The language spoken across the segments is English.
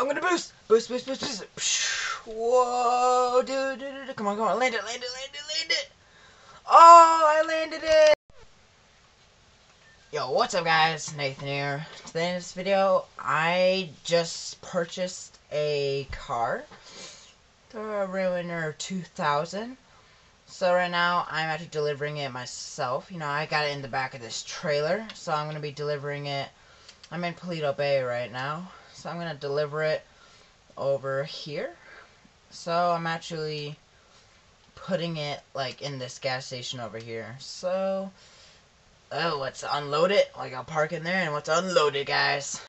I'm gonna boost! Boost, boost, boost, boost! Whoa, dude, dude, dude, come on, come on, land it, land it, land it, land it! Oh, I landed it! Yo, what's up guys? Nathan here. Today in this video, I just purchased a car. The Ruiner 2000. So right now, I'm actually delivering it myself. You know, I got it in the back of this trailer. So I'm to be delivering it. I'm in Paleto Bay right now. So I'm going to deliver it over here. So I'm actually putting it like in this gas station over here. So, oh, let's unload it. Like I'll park in there and let's unload it, guys.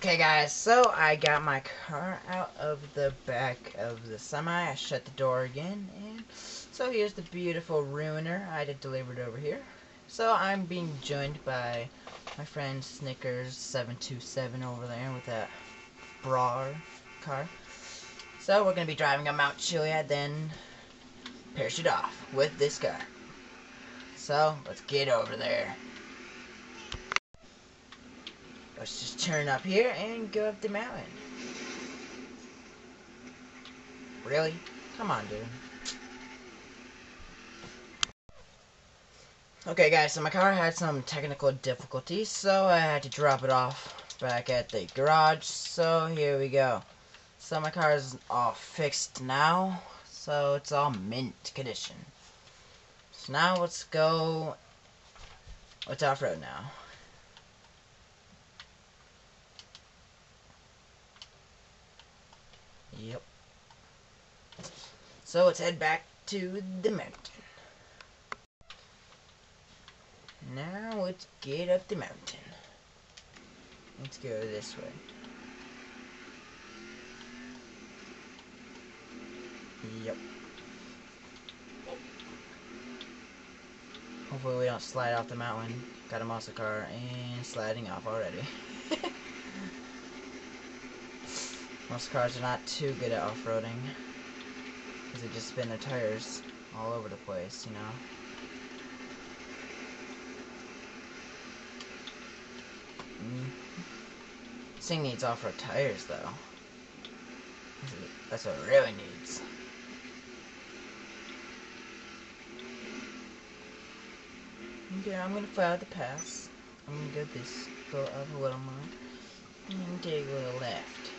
Okay, guys, so I got my car out of the back of the semi. I shut the door again, and so here's the beautiful Ruiner I did delivered over here. So I'm being joined by my friend Snickers727 over there with that Brar car. So we're going to be driving a Mount Chiliad, then parachute off with this car. So let's get over there. Let's just turn up here and go up the mountain. Really? Come on, dude. Okay, guys, so my car had some technical difficulties, so I had to drop it off back at the garage. So here we go. So my car is all fixed now, so it's all mint condition. So now let's go. Let's off road now. Yep. So let's head back to the mountain. Now let's get up the mountain. Let's go this way. Yep. Hopefully we don't slide off the mountain. Got a muscle car and sliding off already. Most cars are not too good at off-roading. Because they just spin their tires all over the place, you know. Mm. Thing needs off-road tires, though. That's what it really needs. Okay, I'm gonna follow the pass. I'm gonna go this, go up a little more, and take a little left.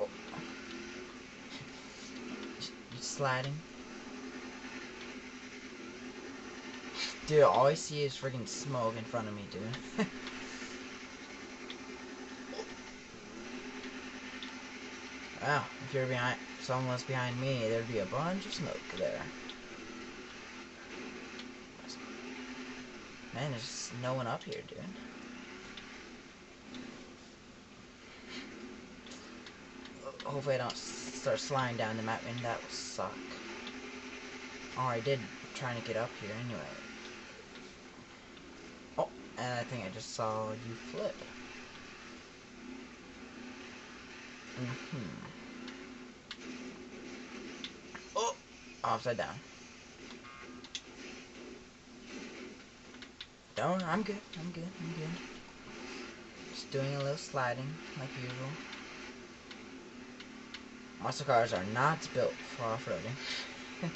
Oh. Sliding? Dude, all I see is freaking smoke in front of me, dude. wow, if you're behind, someone was behind me, there'd be a bunch of smoke there. Man, there's no one up here, dude. Hopefully I don't start sliding down the mountain. That would suck. Oh, I did trying to get up here anyway. Oh, and I think I just saw you flip. Mm-hmm. Oh, upside down. Don't, I'm good, I'm good, I'm good. Just doing a little sliding, like usual. Muscle cars are not built for off-roading.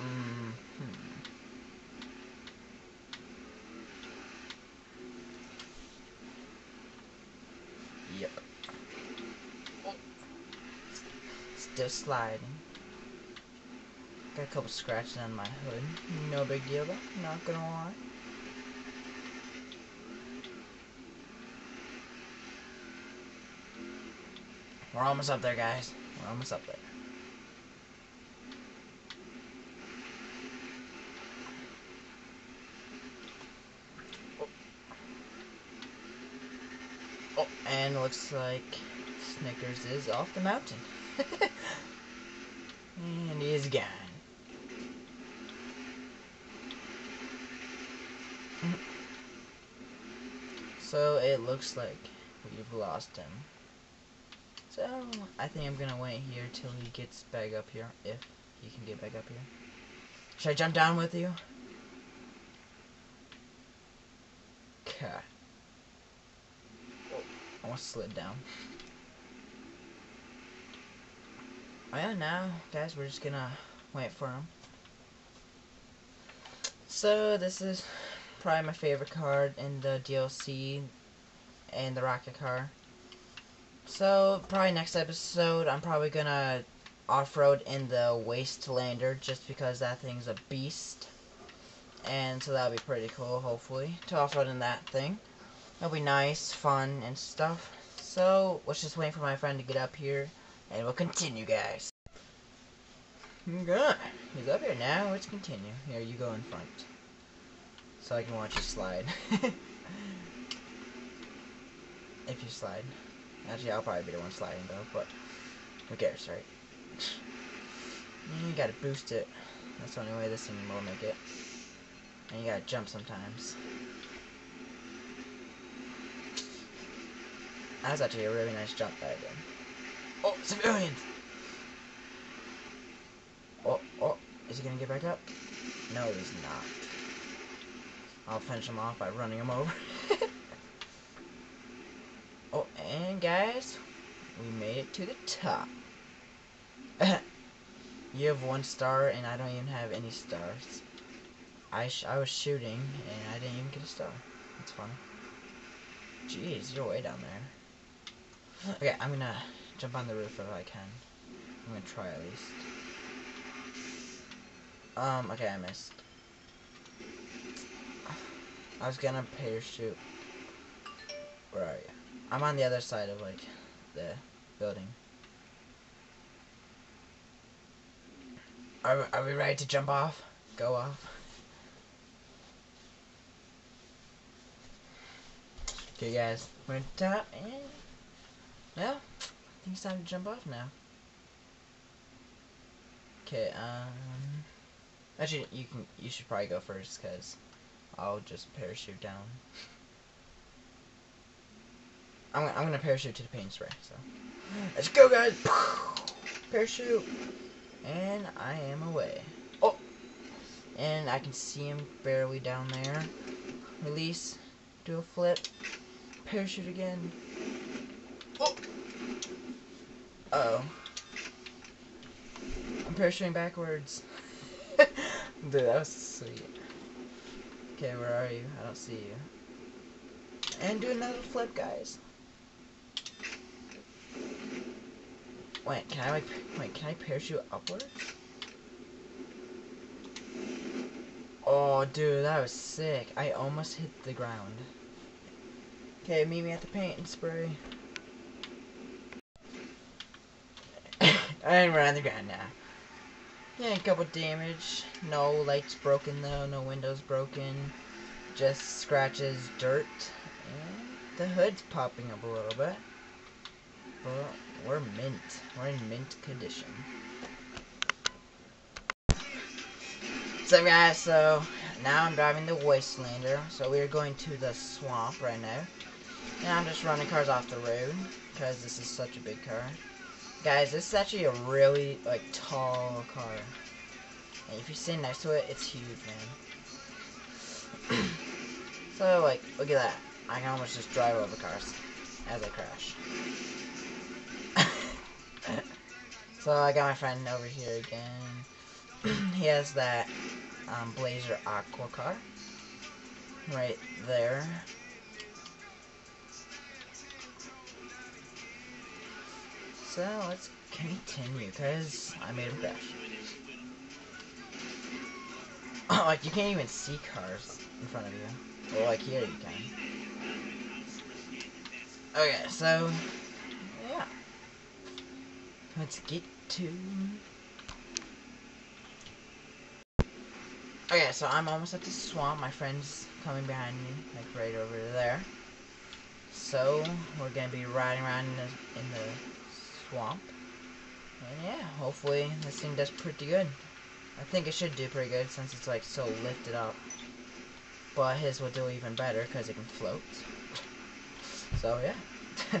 mm -hmm. Yep. Oh. Still sliding. Got a couple scratches on my hood. No big deal though, not gonna lie. We're almost up there, guys. We're almost up there. Oh, oh and looks like Snickers is off the mountain and he's gone. So it looks like we've lost him. So I think I'm gonna wait here till he gets back up here, if he can get back up here. Should I jump down with you? Okay. I almost slid down. Oh yeah, now, guys, we're just gonna wait for him. So, this is probably my favorite card in the DLC and the rocket car. So, probably next episode, I'm probably gonna off-road in the Wastelander just because that thing's a beast. And so that'll be pretty cool, hopefully, to off-road in that thing. It'll be nice, fun, and stuff. So, let's just wait for my friend to get up here, and we'll continue, guys. Good. He's up here now. Let's continue. Here, you go in front. So I can watch you slide. if you slide. Actually, I'll probably be the one sliding, though, but who cares, right? You gotta boost it. That's the only way this thing will make it. And you gotta jump sometimes. That was actually a really nice jump that I did. Oh, civilians! Oh, oh, is he gonna get back up? No, he's not. I'll finish him off by running him over. oh, and guys, we made it to the top. you have one star, and I don't even have any stars. I, I was shooting, and I didn't even get a star. That's funny. Jeez, you're way down there. Okay, I'm gonna jump on the roof if I can. I'm gonna try at least. Um, okay, I missed. I was gonna parachute. Where are you? I'm on the other side of, like, the building. Are, are we ready to jump off? Go off? Okay, guys, we're and yeah, think it's time to jump off now. Okay, um, actually, you can, you should probably go first, cause I'll just parachute down. I'm, I'm gonna parachute to the paint spray, so. Let's go, guys! Parachute! And I am away. Oh! And I can see him barely down there. Release. Do a flip. Parachute again. Oh! Uh oh I'm parachuting backwards. Dude, that was sweet. Okay, where are you? I don't see you. And do another flip, guys. Wait, can I like, wait, can I parachute upwards? Oh, dude, that was sick. I almost hit the ground. Okay, meet me at the paint and spray. And we're on the ground now. Yeah, a couple damage. No lights broken though, no windows broken. Just scratches dirt. And the hood's popping up a little bit. But we're mint. We're in mint condition. So guys, so now I'm driving the Wastelander. So we're going to the swamp right now. And I'm just running cars off the road. Because this is such a big car. Guys, this is actually a really, like, tall car. And if you stand next to it, it's huge, man. so, like, look at that. I can almost just drive over cars as I crash. so, I got my friend over here again. he has that um, Blazer Aqua car. Right there. So let's continue, because I made a crash. Oh, like you can't even see cars in front of you. Well, like here you can. Okay, so yeah. Let's get to. Okay, so I'm almost at the swamp. My friend's coming behind me, like right over there. So we're gonna be riding around in the, in the swamp. And yeah, hopefully this thing does pretty good. I think it should do pretty good since it's like so lifted up. But his will do even better because it can float. So yeah.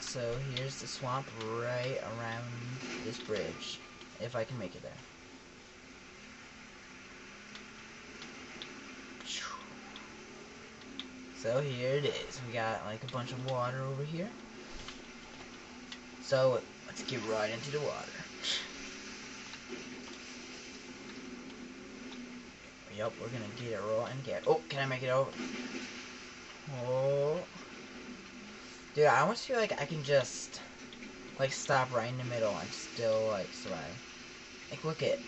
so here's the swamp right around this bridge. If I can make it there. So here it is. We got like a bunch of water over here. So let's get right into the water. Yep, we're gonna get it raw and get. Oh, can I make it over? Oh, dude, I almost feel like I can just like stop right in the middle and still like survive. Like, look at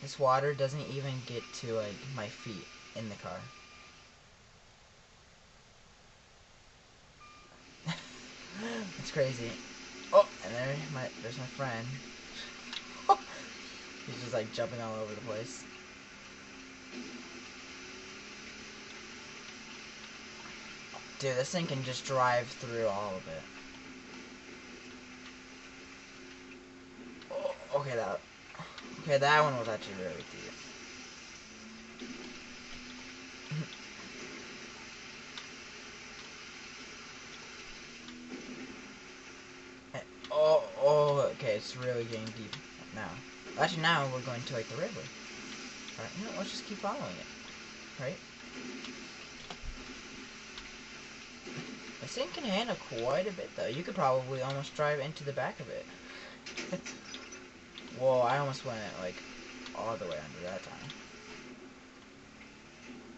this water doesn't even get to like my feet in the car. It's crazy. Oh, and there my there's my friend. He's just like jumping all over the place. Dude, this thing can just drive through all of it. Oh, okay, that. Okay, that one was actually really deep. oh, oh, it's really getting deep now. Actually, now we're going to like the river. Alright, know, let's just keep following it. Right? This thing can handle quite a bit, though. You could probably almost drive into the back of it. Whoa, I almost went, like, all the way under that time.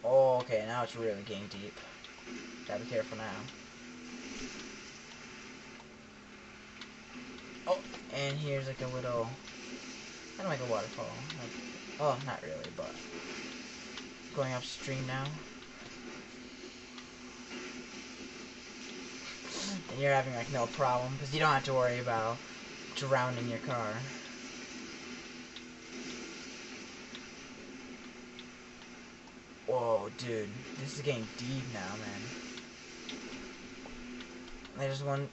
Oh, okay, now it's really getting deep. Gotta be careful now. Oh, and here's, like, a little, kind of like a waterfall. Like, oh, not really, but going upstream now. and you're having like no problem because you don't have to worry about drowning your car. Whoa, dude, this is getting deep now, man. There's one.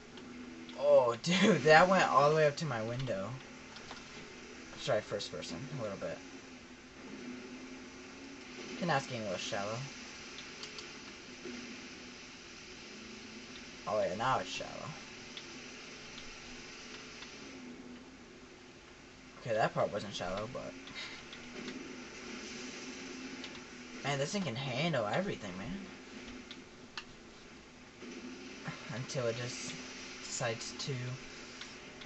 Oh, dude, that went all the way up to my window. Let's try first person a little bit. Can that's getting a little shallow. Oh yeah, now it's shallow. Okay, that part wasn't shallow, but... Man, this thing can handle everything, man. Until it just decides to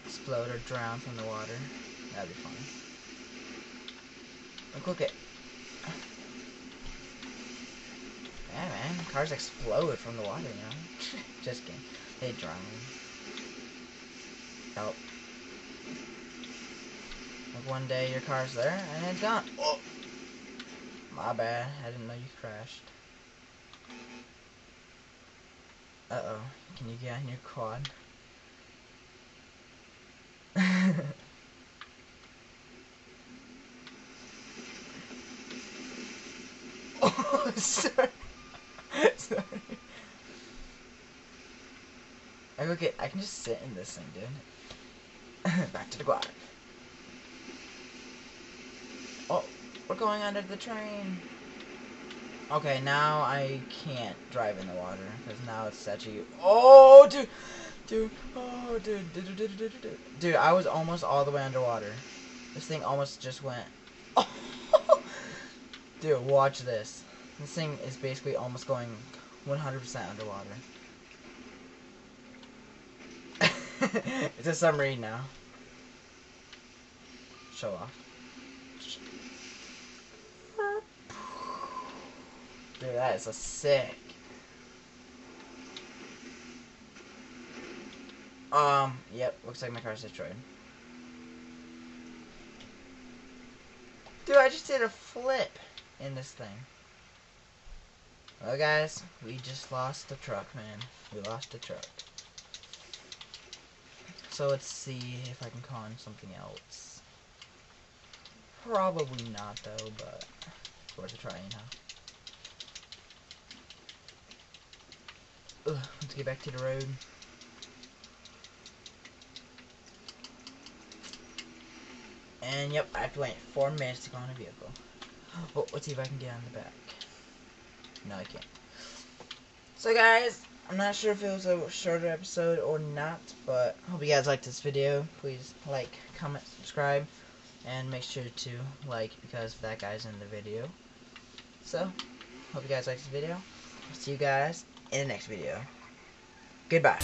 explode or drown from the water. That'd be fun. Look, look at... Yeah, man, cars explode from the water, you know? Just kidding. They drown. Nope. Like one day your car's there and it's gone. Oh! My bad. I didn't know you crashed. Uh-oh. Can you get on your quad? oh, sorry. sorry. I look at, I can just sit in this thing, dude. Back to the quad. Oh, we're going under the train. Okay, now I can't drive in the water because now it's suchy. Oh, dude, dude, oh, dude, dude, dude, dude, dude, dude. I was almost all the way underwater. This thing almost just went. Oh, dude, watch this. This thing is basically almost going 100% underwater. it's a submarine now. Show off. Dude, that is a sick. Um, yep, looks like my car's destroyed. Dude, I just did a flip in this thing. Well, guys, we just lost the truck, man. We lost the truck. So let's see if I can call in something else. Probably not, though, but it's worth a try, you know. Ugh, let's get back to the road. And yep, I have to wait four minutes to go on a vehicle. Oh, let's see if I can get on the back. No, I can't. So guys, I'm not sure if it was a shorter episode or not, but hope you guys liked this video. Please like, comment, subscribe, and make sure to like because that guy's in the video. So, hope you guys liked this video. See you guys in the next video. Goodbye.